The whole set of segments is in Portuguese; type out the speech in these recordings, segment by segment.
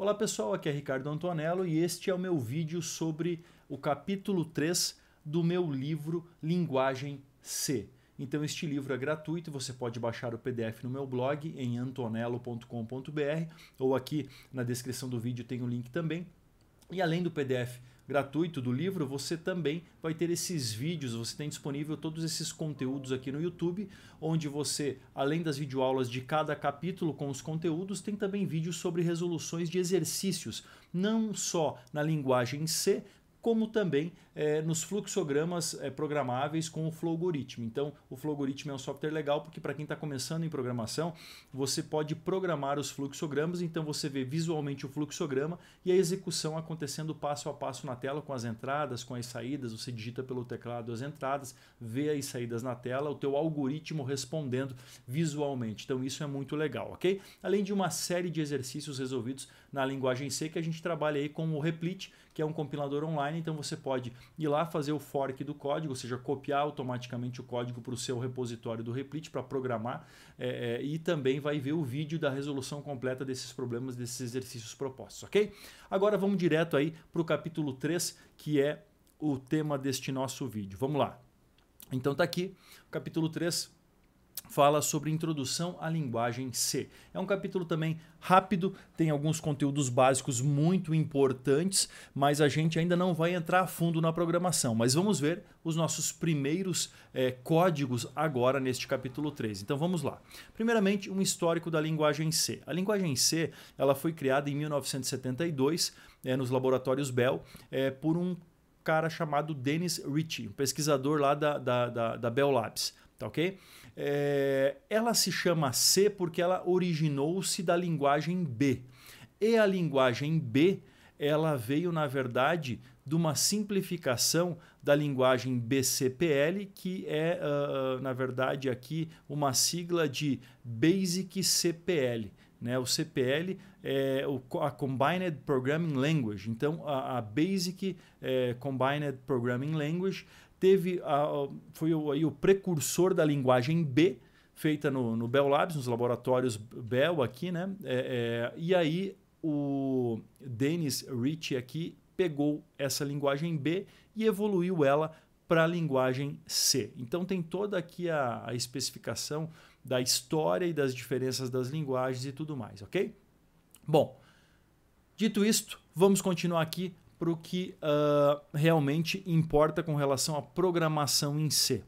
Olá pessoal, aqui é Ricardo Antonello e este é o meu vídeo sobre o capítulo 3 do meu livro Linguagem C. Então este livro é gratuito, você pode baixar o PDF no meu blog em antonello.com.br ou aqui na descrição do vídeo tem o link também. E além do PDF gratuito do livro, você também vai ter esses vídeos, você tem disponível todos esses conteúdos aqui no YouTube, onde você, além das videoaulas de cada capítulo com os conteúdos, tem também vídeos sobre resoluções de exercícios, não só na linguagem C, como também é, nos fluxogramas é, programáveis com o Flowgorithm. Então, o Flowgorithm é um software legal porque para quem está começando em programação, você pode programar os fluxogramas, então você vê visualmente o fluxograma e a execução acontecendo passo a passo na tela com as entradas, com as saídas, você digita pelo teclado as entradas, vê as saídas na tela, o teu algoritmo respondendo visualmente. Então, isso é muito legal, ok? Além de uma série de exercícios resolvidos na linguagem C que a gente trabalha aí com o Replit, que é um compilador online, então você pode ir lá fazer o fork do código, ou seja, copiar automaticamente o código para o seu repositório do Replit para programar é, é, e também vai ver o vídeo da resolução completa desses problemas, desses exercícios propostos, ok? Agora vamos direto aí para o capítulo 3, que é o tema deste nosso vídeo. Vamos lá. Então tá aqui, capítulo 3, fala sobre introdução à linguagem C. É um capítulo também rápido, tem alguns conteúdos básicos muito importantes, mas a gente ainda não vai entrar a fundo na programação. Mas vamos ver os nossos primeiros é, códigos agora neste capítulo 3. Então vamos lá. Primeiramente, um histórico da linguagem C. A linguagem C ela foi criada em 1972 é, nos laboratórios Bell é, por um cara chamado Dennis Ritchie, um pesquisador lá da, da, da, da Bell Labs tá ok? É, ela se chama C porque ela originou-se da linguagem B. E a linguagem B, ela veio, na verdade, de uma simplificação da linguagem BCPL, que é, uh, na verdade, aqui uma sigla de Basic CPL. Né? O CPL é a Combined Programming Language. Então, a, a Basic é, Combined Programming Language teve a, foi o, aí, o precursor da linguagem B, feita no, no Bell Labs, nos laboratórios Bell aqui, né? É, é, e aí o Dennis Rich aqui pegou essa linguagem B e evoluiu ela para a linguagem C. Então tem toda aqui a, a, especificação da história e das diferenças das linguagens e tudo mais, ok? Bom, dito isto, vamos continuar aqui para o que uh, realmente importa com relação à programação em C.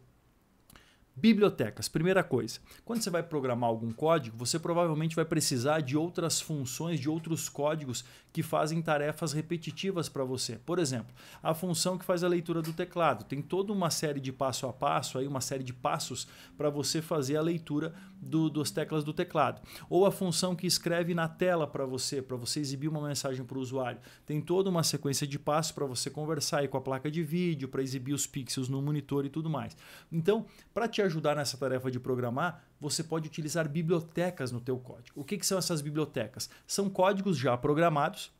Bibliotecas, primeira coisa. Quando você vai programar algum código, você provavelmente vai precisar de outras funções, de outros códigos que fazem tarefas repetitivas para você. Por exemplo, a função que faz a leitura do teclado. Tem toda uma série de passo a passo, aí uma série de passos para você fazer a leitura do, das teclas do teclado. Ou a função que escreve na tela para você, para você exibir uma mensagem para o usuário. Tem toda uma sequência de passos para você conversar aí com a placa de vídeo, para exibir os pixels no monitor e tudo mais. Então, para te ajudar nessa tarefa de programar, você pode utilizar bibliotecas no teu código. O que, que são essas bibliotecas? São códigos já programados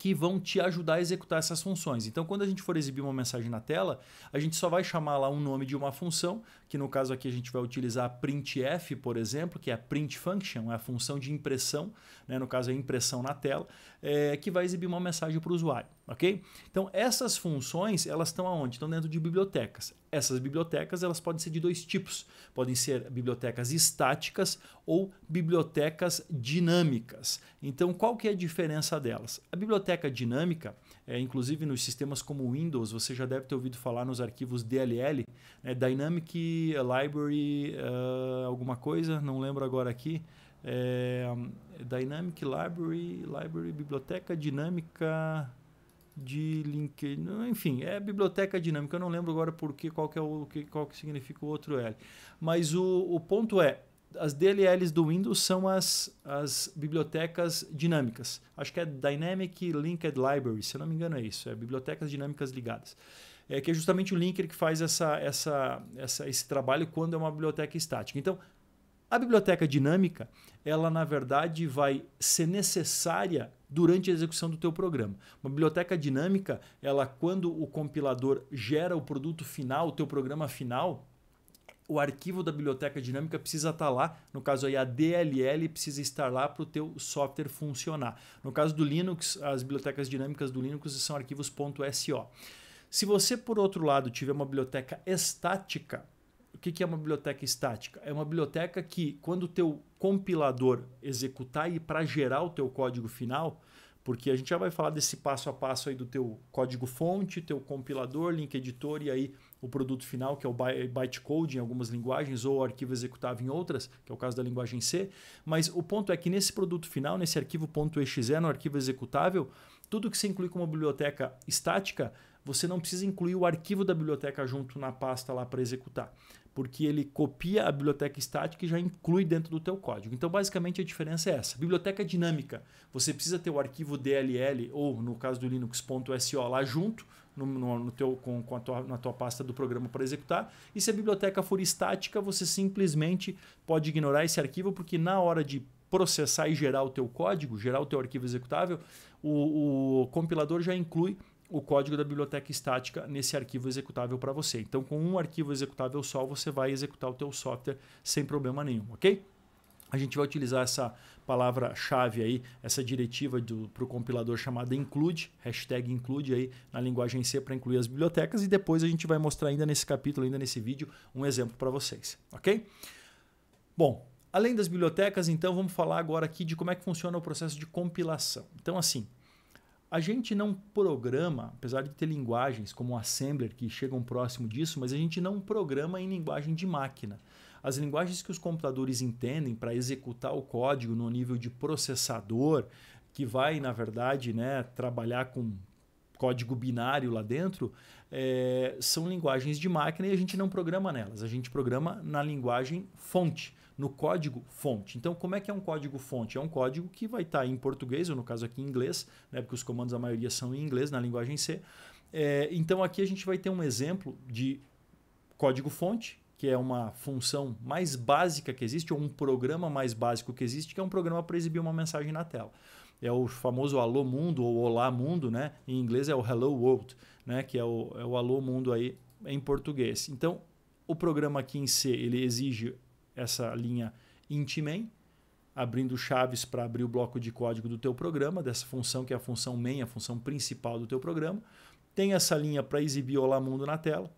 que vão te ajudar a executar essas funções. Então, quando a gente for exibir uma mensagem na tela, a gente só vai chamar lá um nome de uma função, que no caso aqui a gente vai utilizar a printf, por exemplo, que é a print function, é a função de impressão, né? no caso a impressão na tela, é, que vai exibir uma mensagem para o usuário, ok? Então, essas funções, elas estão aonde? Estão dentro de bibliotecas. Essas bibliotecas, elas podem ser de dois tipos. Podem ser bibliotecas estáticas ou bibliotecas dinâmicas. Então, qual que é a diferença delas? A biblioteca dinâmica, é, inclusive nos sistemas como Windows, você já deve ter ouvido falar nos arquivos DLL, né, Dynamic Library, uh, alguma coisa, não lembro agora aqui. É, Dynamic Library, Library Biblioteca Dinâmica de link, enfim, é biblioteca dinâmica. Eu não lembro agora por que, qual que é o que, qual que significa o outro L. Mas o, o ponto é, as DLLs do Windows são as, as bibliotecas dinâmicas. Acho que é Dynamic Linked Library, se eu não me engano é isso, é bibliotecas dinâmicas ligadas. É que é justamente o linker que faz essa, essa, essa, esse trabalho quando é uma biblioteca estática. Então, a biblioteca dinâmica, ela na verdade vai ser necessária durante a execução do teu programa. Uma biblioteca dinâmica, ela quando o compilador gera o produto final, o teu programa final, o arquivo da biblioteca dinâmica precisa estar lá. No caso aí, a DLL precisa estar lá para o teu software funcionar. No caso do Linux, as bibliotecas dinâmicas do Linux são arquivos .so. Se você, por outro lado, tiver uma biblioteca estática, o que é uma biblioteca estática? É uma biblioteca que, quando o teu compilador executar e para gerar o teu código final, porque a gente já vai falar desse passo a passo aí do teu código fonte, teu compilador, link editor e aí o produto final, que é o bytecode em algumas linguagens ou o arquivo executável em outras, que é o caso da linguagem C. Mas o ponto é que nesse produto final, nesse arquivo .exe, no arquivo executável, tudo que você inclui como biblioteca estática, você não precisa incluir o arquivo da biblioteca junto na pasta lá para executar porque ele copia a biblioteca estática e já inclui dentro do teu código. Então, basicamente, a diferença é essa. Biblioteca dinâmica, você precisa ter o arquivo DLL ou, no caso do Linux.so, lá junto no, no, no teu, com, com a tua, na tua pasta do programa para executar. E se a biblioteca for estática, você simplesmente pode ignorar esse arquivo, porque na hora de processar e gerar o teu código, gerar o teu arquivo executável, o, o compilador já inclui o código da biblioteca estática nesse arquivo executável para você. Então, com um arquivo executável só, você vai executar o teu software sem problema nenhum, ok? A gente vai utilizar essa palavra-chave aí, essa diretiva para o compilador chamada include, hashtag include aí na linguagem C para incluir as bibliotecas e depois a gente vai mostrar ainda nesse capítulo, ainda nesse vídeo, um exemplo para vocês, ok? Bom, além das bibliotecas, então vamos falar agora aqui de como é que funciona o processo de compilação. Então assim, a gente não programa, apesar de ter linguagens como o Assembler que chegam próximo disso, mas a gente não programa em linguagem de máquina. As linguagens que os computadores entendem para executar o código no nível de processador, que vai, na verdade, né, trabalhar com código binário lá dentro, é, são linguagens de máquina e a gente não programa nelas, a gente programa na linguagem fonte no código fonte. Então, como é que é um código fonte? É um código que vai estar em português, ou no caso aqui em inglês, né, porque os comandos a maioria são em inglês, na linguagem C. É, então, aqui a gente vai ter um exemplo de código fonte, que é uma função mais básica que existe, ou um programa mais básico que existe, que é um programa para exibir uma mensagem na tela. É o famoso Alô Mundo ou Olá Mundo, né? Em inglês é o Hello World, né? Que é o, é o Alô Mundo aí em português. Então, o programa aqui em C ele exige essa linha intmain, abrindo chaves para abrir o bloco de código do teu programa, dessa função que é a função main, a função principal do teu programa. Tem essa linha para exibir Olá Mundo na tela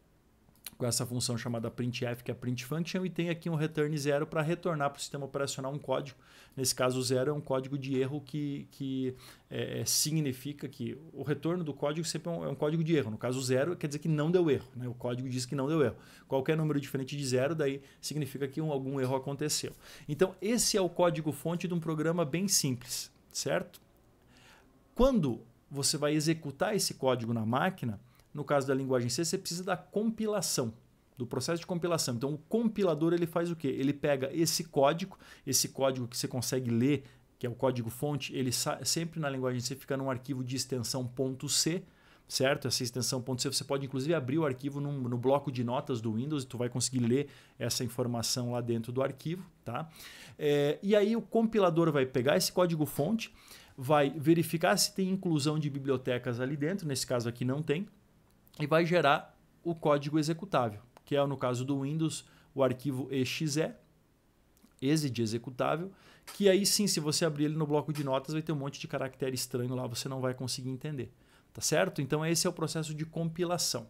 com essa função chamada printf, que é print function, e tem aqui um return zero para retornar para o sistema operacional um código. Nesse caso, zero é um código de erro que, que é, é, significa que o retorno do código sempre é um, é um, código de erro. No caso, zero quer dizer que não deu erro. Né? O código diz que não deu erro. Qualquer número diferente de zero, daí significa que um, algum erro aconteceu. Então, esse é o código-fonte de um programa bem simples, certo? Quando você vai executar esse código na máquina, no caso da linguagem C, você precisa da compilação, do processo de compilação. Então, o compilador ele faz o quê? Ele pega esse código, esse código que você consegue ler, que é o código fonte, ele sempre na linguagem C fica num arquivo de extensão .c, certo? Essa extensão .c você pode inclusive abrir o arquivo num, no bloco de notas do Windows e tu vai conseguir ler essa informação lá dentro do arquivo, tá? É, e aí o compilador vai pegar esse código fonte, vai verificar se tem inclusão de bibliotecas ali dentro, nesse caso aqui não tem, e vai gerar o código executável, que é no caso do Windows o arquivo exe, exe de executável, que aí sim, se você abrir ele no bloco de notas, vai ter um monte de caractere estranho lá, você não vai conseguir entender. Tá certo? Então esse é o processo de compilação.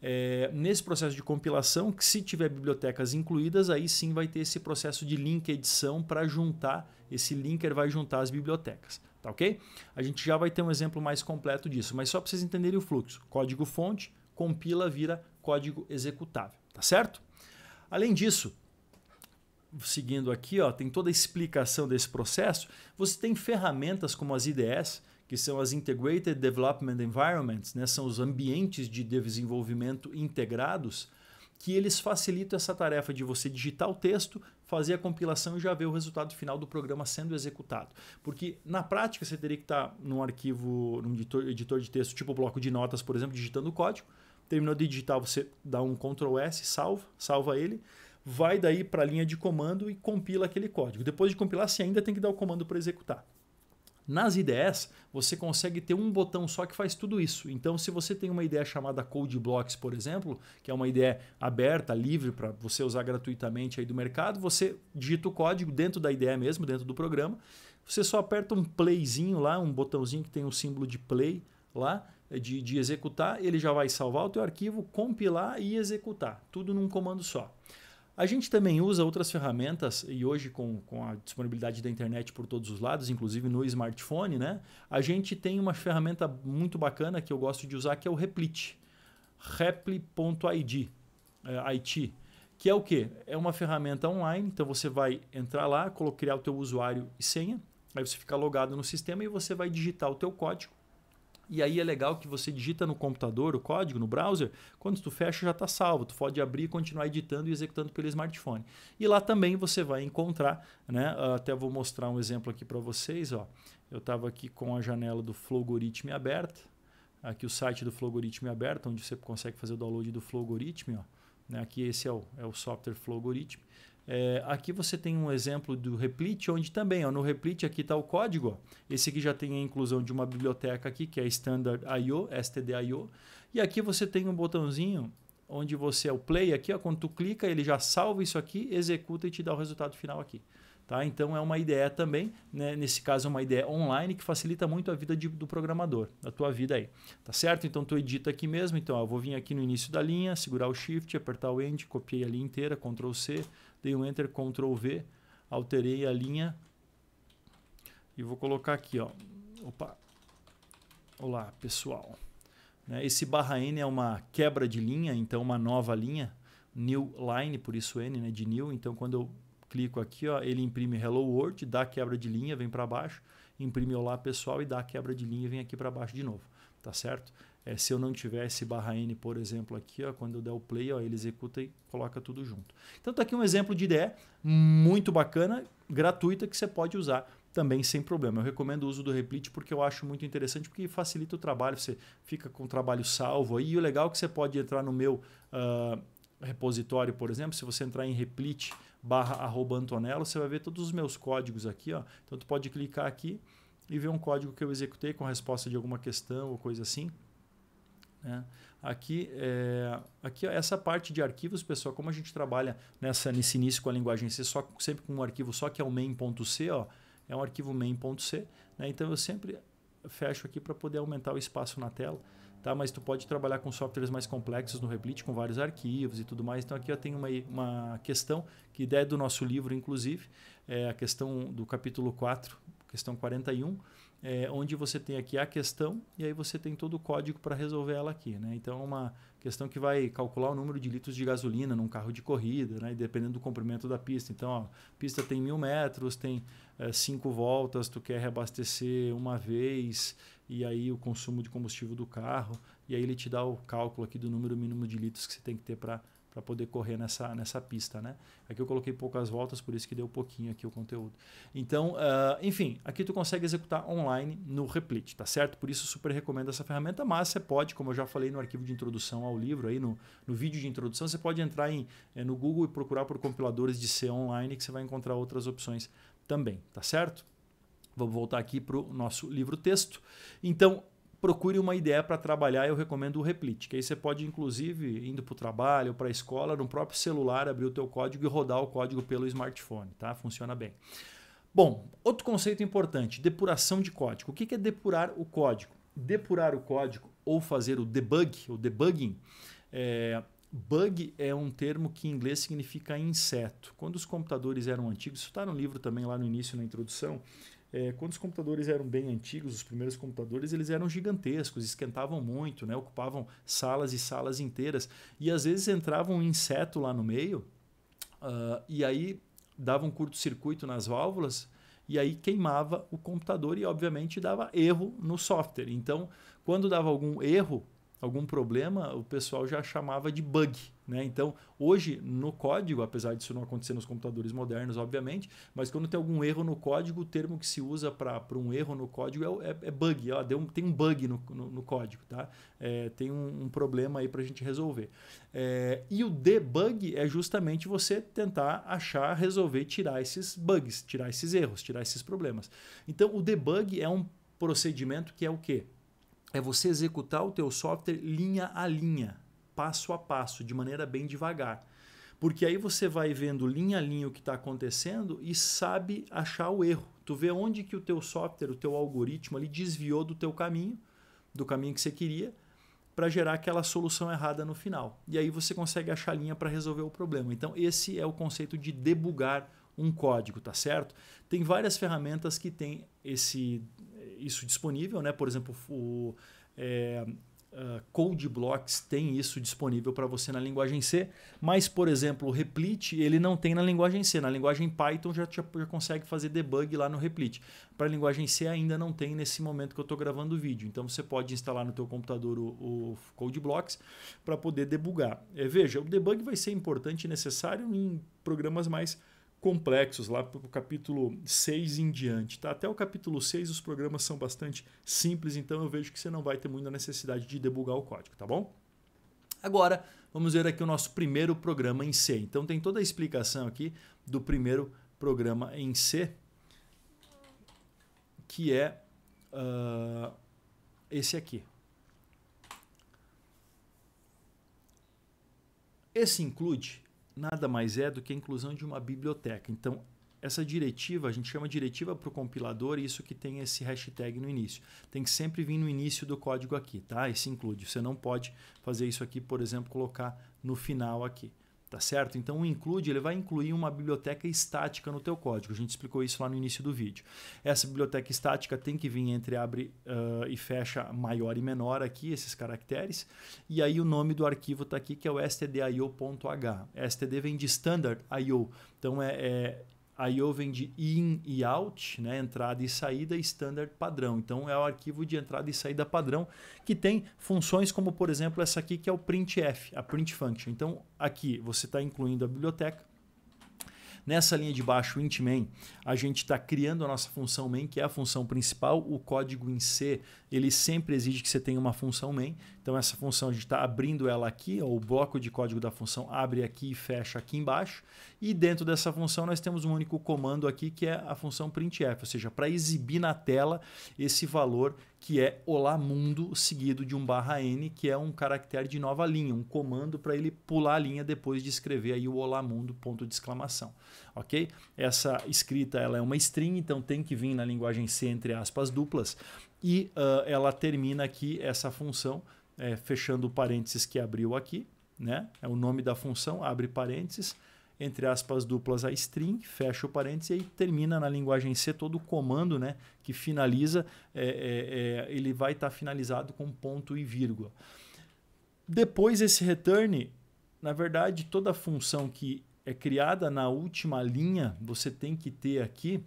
É, nesse processo de compilação, que se tiver bibliotecas incluídas, aí sim vai ter esse processo de link edição para juntar, esse linker vai juntar as bibliotecas. Tá ok? A gente já vai ter um exemplo mais completo disso, mas só para vocês entenderem o fluxo. Código fonte, compila, vira código executável. Tá certo? Além disso, seguindo aqui, ó, tem toda a explicação desse processo. Você tem ferramentas como as IDEs, que são as Integrated Development Environments, né? são os ambientes de desenvolvimento integrados, que eles facilitam essa tarefa de você digitar o texto, fazer a compilação e já ver o resultado final do programa sendo executado. Porque na prática você teria que estar num arquivo, num editor, editor de texto, tipo bloco de notas, por exemplo, digitando o código. Terminou de digitar, você dá um Ctrl S, salva, salva ele, vai daí para a linha de comando e compila aquele código. Depois de compilar, você ainda tem que dar o comando para executar. Nas IDEs, você consegue ter um botão só que faz tudo isso. Então, se você tem uma ideia chamada Code Blocks, por exemplo, que é uma ideia aberta, livre para você usar gratuitamente aí do mercado, você digita o código dentro da ideia mesmo, dentro do programa. Você só aperta um playzinho lá, um botãozinho que tem o símbolo de play lá, de, de executar, ele já vai salvar o teu arquivo, compilar e executar, tudo num comando só. A gente também usa outras ferramentas e hoje com, com a disponibilidade da internet por todos os lados, inclusive no smartphone, né? A gente tem uma ferramenta muito bacana que eu gosto de usar que é o Replit. Repli.id, é, IT, que é o que? É uma ferramenta online, então você vai entrar lá, criar o teu usuário e senha, aí você fica logado no sistema e você vai digitar o teu código e aí é legal que você digita no computador o código, no browser, quando tu fecha já está salvo. Tu pode abrir e continuar editando e executando pelo smartphone. E lá também você vai encontrar, né? até vou mostrar um exemplo aqui para vocês. Ó. Eu estava aqui com a janela do Flowgorithm aberta, aqui o site do Flowgorithm aberto, onde você consegue fazer o download do Flowgorithm. Ó. Né? Aqui esse é o, é o software Flowgorithm. É, aqui você tem um exemplo do Replit, onde também ó, no Replit aqui está o código. Ó. Esse aqui já tem a inclusão de uma biblioteca aqui, que é Standard I.O., std.io. E aqui você tem um botãozinho onde você é o play aqui, ó, quando tu clica, ele já salva isso aqui, executa e te dá o resultado final aqui. Tá? Então é uma ideia também, né? nesse caso é uma ideia online que facilita muito a vida de, do programador, a tua vida aí. Tá certo? Então tu edita aqui mesmo, então ó, eu vou vir aqui no início da linha, segurar o Shift, apertar o End, copiei a linha inteira, Ctrl C, dei um Enter, Ctrl V, alterei a linha e vou colocar aqui, ó. Opa. Olá, pessoal. Né? Esse barra N é uma quebra de linha, então uma nova linha, new line, por isso N, né, de new. Então quando eu clico aqui, ó, ele imprime Hello World, dá quebra de linha, vem para baixo, imprime Olá pessoal e dá quebra de linha e vem aqui para baixo de novo, tá certo? É, se eu não tivesse barra N, por exemplo, aqui, ó, quando eu der o play, ó, ele executa e coloca tudo junto. Então tá aqui um exemplo de IDE muito bacana, gratuita, que você pode usar também sem problema. Eu recomendo o uso do Replit porque eu acho muito interessante, porque facilita o trabalho, você fica com o trabalho salvo aí. E o legal é que você pode entrar no meu uh, repositório, por exemplo, se você entrar em replit barra arroba Antonello, você vai ver todos os meus códigos aqui. Ó. Então tu pode clicar aqui e ver um código que eu executei com resposta de alguma questão ou coisa assim. Né? Aqui, é, aqui essa parte de arquivos, pessoal, como a gente trabalha nessa, nesse início com a linguagem C, só, sempre com um arquivo só que é o main.c, ó, é um arquivo main.c, né? então eu sempre fecho aqui para poder aumentar o espaço na tela, tá? mas tu pode trabalhar com softwares mais complexos no Replit, com vários arquivos e tudo mais, então aqui eu tenho uma, uma questão que é do nosso livro, inclusive, é a questão do capítulo 4, questão 41, é, onde você tem aqui a questão e aí você tem todo o código para resolver ela aqui. Né? Então é uma questão que vai calcular o número de litros de gasolina num carro de corrida, né? dependendo do comprimento da pista. Então, ó, a pista tem mil metros, tem é, cinco voltas, tu quer reabastecer uma vez e aí o consumo de combustível do carro e aí ele te dá o cálculo aqui do número mínimo de litros que você tem que ter para para poder correr nessa, nessa pista. Né? Aqui eu coloquei poucas voltas, por isso que deu pouquinho aqui o conteúdo. Então, uh, enfim, aqui tu consegue executar online no Replit, tá certo? Por isso super recomendo essa ferramenta, mas você pode, como eu já falei no arquivo de introdução ao livro, aí no, no vídeo de introdução, você pode entrar em, é, no Google e procurar por compiladores de C online, que você vai encontrar outras opções também, tá certo? Vamos voltar aqui para o nosso livro texto. Então, procure uma ideia para trabalhar, eu recomendo o Replit, que aí você pode, inclusive, indo para o trabalho, para a escola, no próprio celular, abrir o teu código e rodar o código pelo smartphone, tá? Funciona bem. Bom, outro conceito importante, depuração de código. O que é depurar o código? Depurar o código ou fazer o debug, o debugging, é, Bug é um termo que em inglês significa inseto. Quando os computadores eram antigos, isso está no livro também lá no início, na introdução, é, quando os computadores eram bem antigos, os primeiros computadores, eles eram gigantescos, esquentavam muito, né? ocupavam salas e salas inteiras. E às vezes entrava um inseto lá no meio uh, e aí dava um curto-circuito nas válvulas e aí queimava o computador e obviamente dava erro no software. Então, quando dava algum erro, algum problema, o pessoal já chamava de bug. Né? Então, hoje, no código, apesar disso não acontecer nos computadores modernos, obviamente, mas quando tem algum erro no código, o termo que se usa para um erro no código é, é, é bug. Ó, deu um, tem um bug no, no, no código, tá? É, tem um, um, problema aí para a gente resolver. É, e o debug é justamente você tentar achar, resolver, tirar esses bugs, tirar esses erros, tirar esses problemas. Então, o debug é um procedimento que é o quê? É você executar o teu software linha a linha passo a passo, de maneira bem devagar. Porque aí você vai vendo linha a linha o que está acontecendo e sabe achar o erro. Tu vê onde que o teu software, o teu algoritmo ali desviou do teu caminho, do caminho que você queria, para gerar aquela solução errada no final. E aí você consegue achar a linha para resolver o problema. Então esse é o conceito de debugar um código, tá certo? Tem várias ferramentas que têm esse, isso disponível, né? Por exemplo, o, é, Uh, Code Blocks tem isso disponível para você na linguagem C, mas, por exemplo, o Replit ele não tem na linguagem C. Na linguagem Python já, já, já consegue fazer debug lá no Replit. Para a linguagem C ainda não tem nesse momento que eu estou gravando o vídeo. Então você pode instalar no teu computador o, o Code Blocks para poder debugar. É, veja, o debug vai ser importante e necessário em programas mais complexos, lá para o capítulo 6 em diante. Tá? Até o capítulo 6 os programas são bastante simples, então eu vejo que você não vai ter muita necessidade de debugar o código, tá bom? Agora, vamos ver aqui o nosso primeiro programa em C. Então tem toda a explicação aqui do primeiro programa em C, que é uh, esse aqui. Esse include nada mais é do que a inclusão de uma biblioteca. Então, essa diretiva, a gente chama diretiva para o compilador, e isso que tem esse hashtag no início. Tem que sempre vir no início do código aqui, tá? Esse include. Você não pode fazer isso aqui, por exemplo, colocar no final aqui tá certo? Então o include ele vai incluir uma biblioteca estática no teu código. A gente explicou isso lá no início do vídeo. Essa biblioteca estática tem que vir entre abre uh, e fecha maior e menor aqui esses caracteres. E aí o nome do arquivo está aqui que é o stdio.h. std vem de standard IO. Então é, é I/O vem de in e out, né? entrada e saída, standard padrão. Então é o arquivo de entrada e saída padrão que tem funções como, por exemplo, essa aqui que é o printf, a print function. Então aqui você está incluindo a biblioteca, Nessa linha de baixo, int main, a gente está criando a nossa função main, que é a função principal. O código em C, ele sempre exige que você tenha uma função main. Então essa função a gente está abrindo ela aqui, ou o bloco de código da função abre aqui e fecha aqui embaixo. E dentro dessa função nós temos um único comando aqui, que é a função printf, ou seja, para exibir na tela esse valor que é olá mundo seguido de um barra n, que é um caractere de nova linha, um comando para ele pular a linha depois de escrever aí o olá mundo ponto de exclamação, ok? Essa escrita ela é uma string, então tem que vir na linguagem C entre aspas duplas e uh, ela termina aqui essa função é, fechando o parênteses que abriu aqui, né? É o nome da função, abre parênteses entre aspas duplas a string, fecha o parênteses e termina na linguagem C todo o comando né, que finaliza, é, é, é ele vai estar tá finalizado com ponto e vírgula. Depois esse return, na verdade, toda função que é criada na última linha, você tem que ter aqui,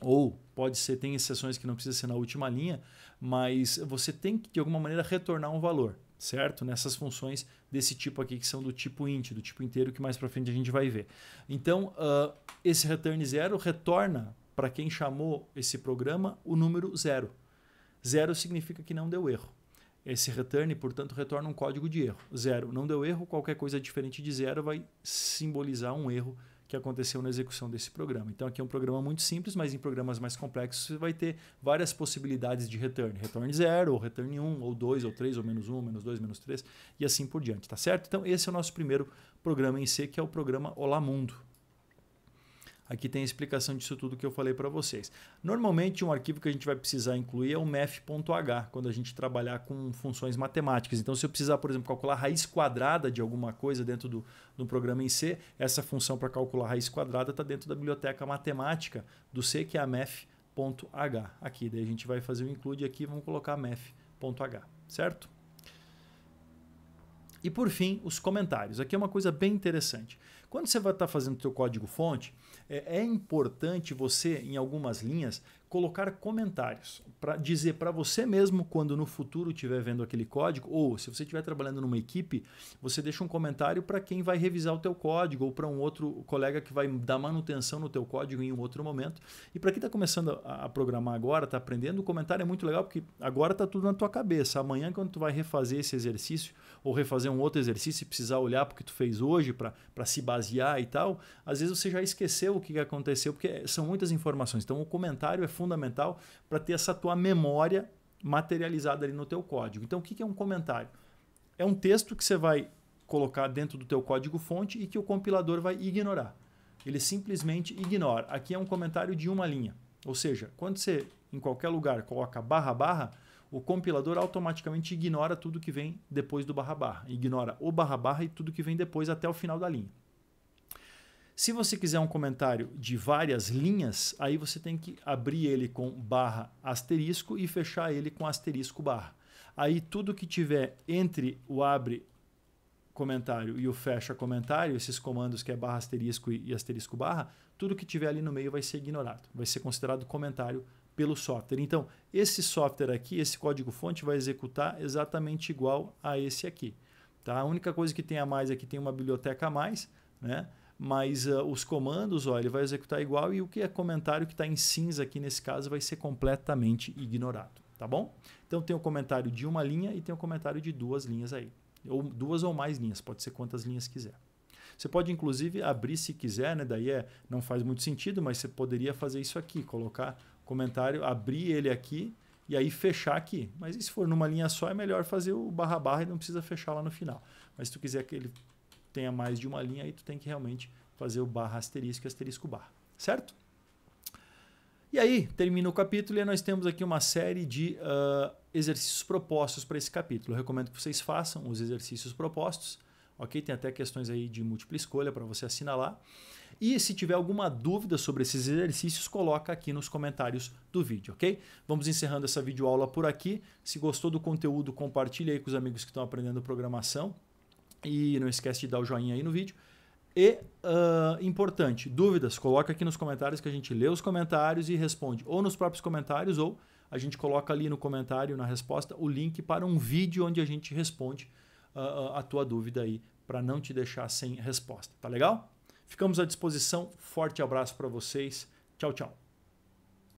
ou pode ser, tem exceções que não precisa ser na última linha, mas você tem que de alguma maneira retornar um valor certo? Nessas funções desse tipo aqui, que são do tipo int, do tipo inteiro, que mais para frente a gente vai ver. Então, uh, esse return zero retorna para quem chamou esse programa o número zero. Zero significa que não deu erro. Esse return, portanto, retorna um código de erro. Zero não deu erro, qualquer coisa diferente de zero vai simbolizar um erro que aconteceu na execução desse programa. Então aqui é um programa muito simples, mas em programas mais complexos você vai ter várias possibilidades de return. Return 0, ou return 1, ou 2, ou 3, ou menos 1, menos 2, menos 3, e assim por diante, tá certo? Então esse é o nosso primeiro programa em C, que é o programa Olá Mundo. Aqui tem a explicação disso tudo que eu falei para vocês. Normalmente, um arquivo que a gente vai precisar incluir é o math.h, quando a gente trabalhar com funções matemáticas. Então, se eu precisar, por exemplo, calcular a raiz quadrada de alguma coisa dentro do, do programa em C, essa função para calcular a raiz quadrada está dentro da biblioteca matemática do C, que é a math.h. Aqui, daí a gente vai fazer o include aqui, vamos colocar math.h, certo? E por fim, os comentários. Aqui é uma coisa bem interessante. Quando você vai estar fazendo o seu código fonte, é, é importante você, em algumas linhas, colocar comentários. para dizer para você mesmo quando no futuro estiver vendo aquele código, ou se você estiver trabalhando numa equipe, você deixa um comentário para quem vai revisar o teu código ou para um outro colega que vai dar manutenção no teu código em um outro momento. E para quem está começando a, programar agora, está aprendendo, o comentário é muito legal porque agora está tudo na tua cabeça. Amanhã quando tu vai refazer esse exercício ou refazer um outro exercício e precisar olhar porque tu fez hoje para se basear e tal, às vezes você já esqueceu o que aconteceu porque são muitas informações. Então o comentário é fundamental para ter essa tua memória materializada ali no teu código. Então, o que é um comentário? É um texto que você vai colocar dentro do teu código fonte e que o compilador vai ignorar. Ele simplesmente ignora. Aqui é um comentário de uma linha. Ou seja, quando você em qualquer lugar coloca barra barra, o compilador automaticamente ignora tudo que vem depois do barra barra. Ignora o barra barra e tudo que vem depois até o final da linha. Se você quiser um comentário de várias linhas, aí você tem que abrir ele com barra asterisco e fechar ele com asterisco barra. Aí tudo que tiver entre o abre comentário e o fecha comentário, esses comandos que é barra asterisco e asterisco barra, tudo que tiver ali no meio vai ser ignorado, vai ser considerado comentário pelo software. Então, esse software aqui, esse código fonte vai executar exatamente igual a esse aqui. Tá? A única coisa que tem a mais é que tem uma biblioteca a mais, né? Mas uh, os comandos, ó, ele vai executar igual e o que é comentário que está em cinza aqui nesse caso vai ser completamente ignorado, tá bom? Então tem o comentário de uma linha e tem o comentário de duas linhas aí, ou duas ou mais linhas, pode ser quantas linhas quiser. Você pode inclusive abrir se quiser, né? Daí é, não faz muito sentido, mas você poderia fazer isso aqui, colocar comentário, abrir ele aqui e aí fechar aqui. Mas se for numa linha só, é melhor fazer o barra barra e não precisa fechar lá no final. Mas se tu quiser que ele tenha mais de uma linha, aí tu tem que realmente fazer o barra asterisco e asterisco barra, certo? E aí, termina o capítulo e nós temos aqui uma série de uh, exercícios propostos para esse capítulo. Eu recomendo que vocês façam os exercícios propostos, ok? Tem até questões aí de múltipla escolha para você assinalar. E se tiver alguma dúvida sobre esses exercícios, coloca aqui nos comentários do vídeo, ok? Vamos encerrando essa videoaula por aqui. Se gostou do conteúdo, compartilhe aí com os amigos que estão aprendendo programação. E não esquece de dar o joinha aí no vídeo. E, uh, importante, dúvidas, coloca aqui nos comentários que a gente lê os comentários e responde ou nos próprios comentários ou a gente coloca ali no comentário, na resposta, o link para um vídeo onde a gente responde uh, a tua dúvida aí, para não te deixar sem resposta. Tá legal? Ficamos à disposição. Forte abraço para vocês. Tchau, tchau.